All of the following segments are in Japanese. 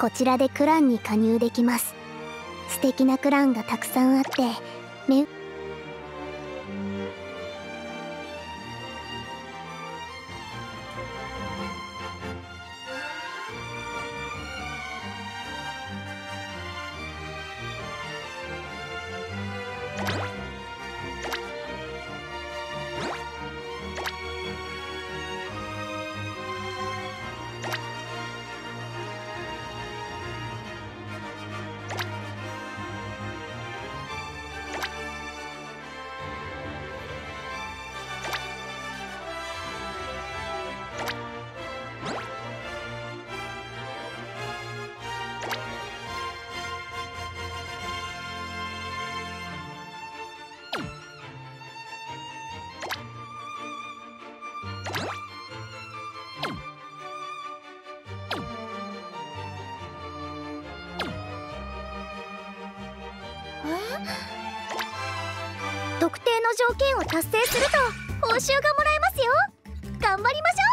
こちらでクランに加入できます。素敵なクランがたくさんあってめ定の条件を達成すると報酬がもらえますよ。頑張りましょう。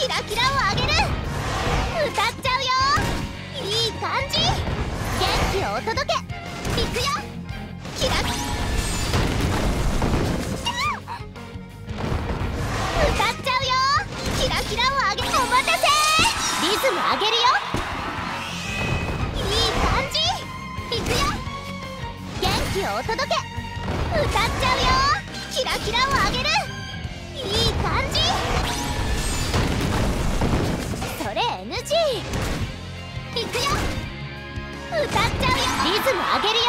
キラキラをあげる。歌っちゃうよいい感じ元気をお届けいくよキラ歌っちゃうよキラキラをあげお待たせリズム上げるよいい感じいくよ元気をお届け歌っちゃうよキラキラをあげるズム上げるよ。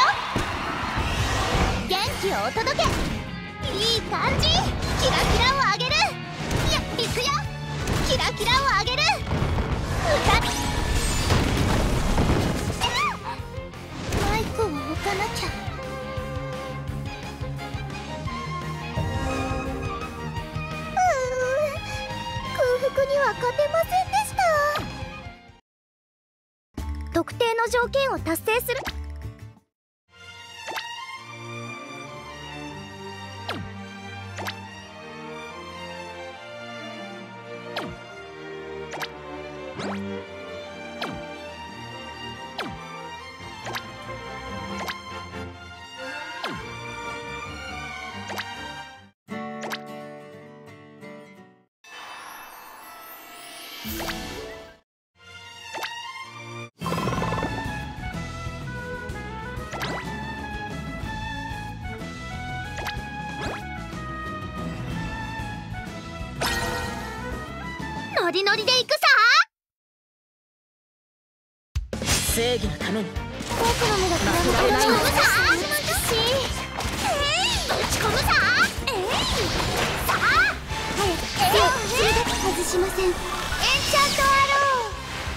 元気をお届け。いい感じ。キラキラをあげる。いやいくよ。キラキラをあげる。歌っ。マイクを置かなきゃ。空腹には勝てませんでした。特定の条件を達成する。ノリノリで行く正義のために。僕の目がくらむ負けられないんだ打ち込むさしえい打ち込むさえいさあ早く手を鋭く外しませんエンチャントアロ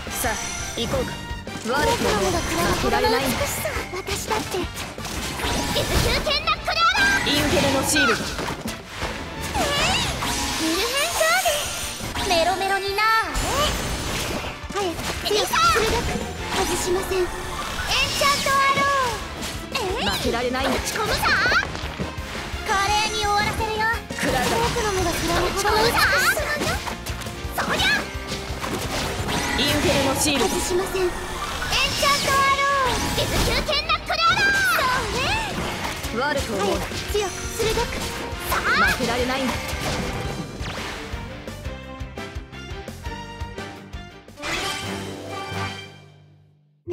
ーさあ行こうか。我僕の目がくらむ負けられないんだ美しさ私だって水球剣ナックルアローインフェレのシールドミルヘンサーデメロメロになーれ早く強く鋭く外しません。エンチャントアロー負けられない打ち込むさ華麗に終わらせるよクラウド。僕の目がくらむほどの美しさそりゃインフェレのシール。ド外しませんエンチャントアロー水球剣ナックそうね。悪く思う。強く鋭く。さあ。負けられないんだ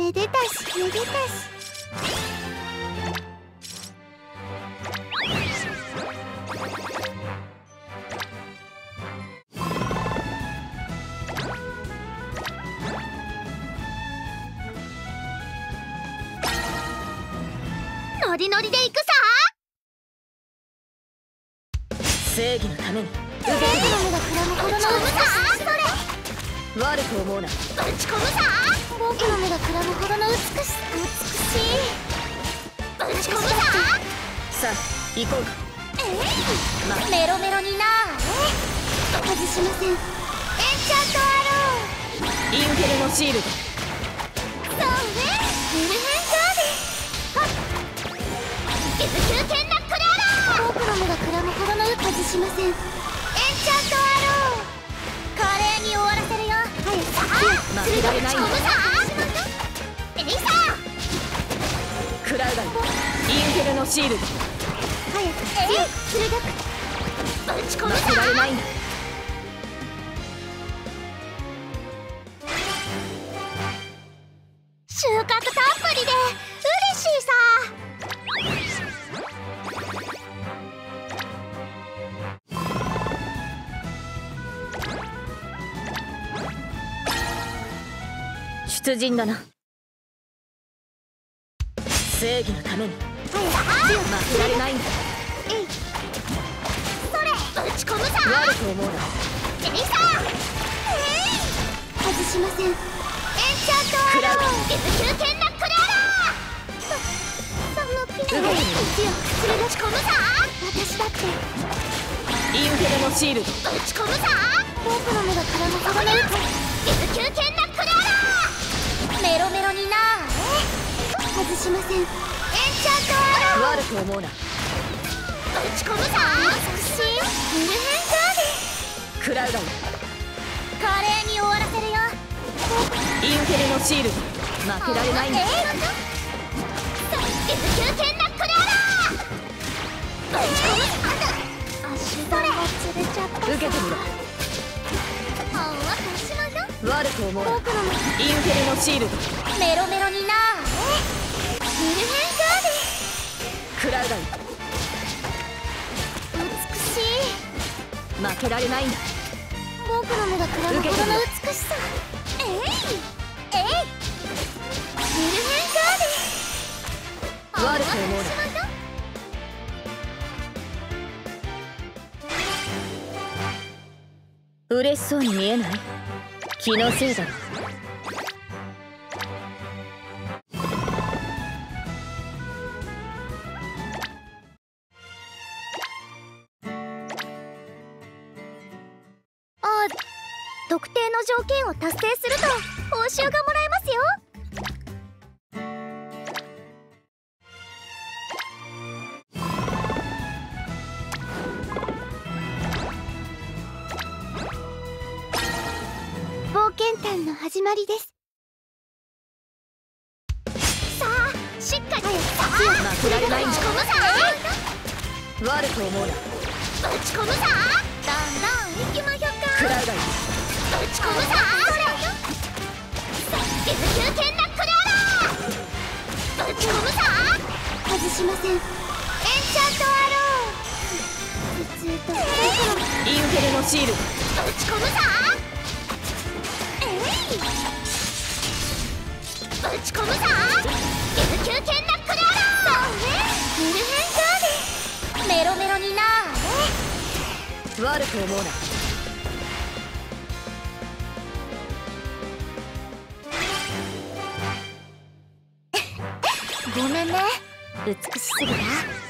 めでたしめでたし。ノリノリで行くさ。正義のために。がぶち込むさそれ。悪く思うな。ぶち込むさ僕の目がくらむほどの美しさ美しいぶち込むささあ行こうかえいま、メロメロになー外しませんエンチャントアローインフェルノシールドそうねメルヘンガーデンはっ月球剣ナックルアラー僕の目がくらむほどの外しませんエンチャントアロー。華麗に終わらせるよ早くさあ負けられないんだぶち込むさクラウダイインフェルノシール。ド早く強く鋭く。ぶち込む負けられないんだ。収穫たっぷりで嬉しいさ。出陣だな。正義のために。負けられないんだそれぶち込むさ悪く思うなエリサえい外しません。エンチャント剣クそそのピン動けない強くぶち込むさ私だってインフェルノシール。ドぶち込むさ僕の目がくらむほどの月球剣クメロメロになー外しません。エンチャントアロー悪く思うな。ぶち込むさ。美しいメルヘンガーデンクラウダイ華麗に終わらせるよ。インフェルノシール。ド負けられないんだ。剣ナックルアラーぶち込む足が釣れちゃった受けてみろ。よ悪く思うインフェルノシール。ドメロメロになルヘンガーデン美しい負けられないんだ僕の目がくらむほどの美しさえいえいメルヘンガーデン嬉しそうに見えない？気のせいだろ。特定の条件を達成すると報酬がもらえますよ。冒険探の始まりです。さあしっかりさあ負けられないんだぶち込むさ悪く思うな。ぶち込むさだんだん行きましょうかクラウダイぶち込むさそれ月球剣ナックルアラーぶち込むさ外しませんエンチャントアロー。普通とインフェルノシー。ルドぶち込むさえ？いぶち込むさ月球剣ナックルアラー。そうねメルヘンガー。デンメロメロになー。れ悪く思うなね。美しすぎた。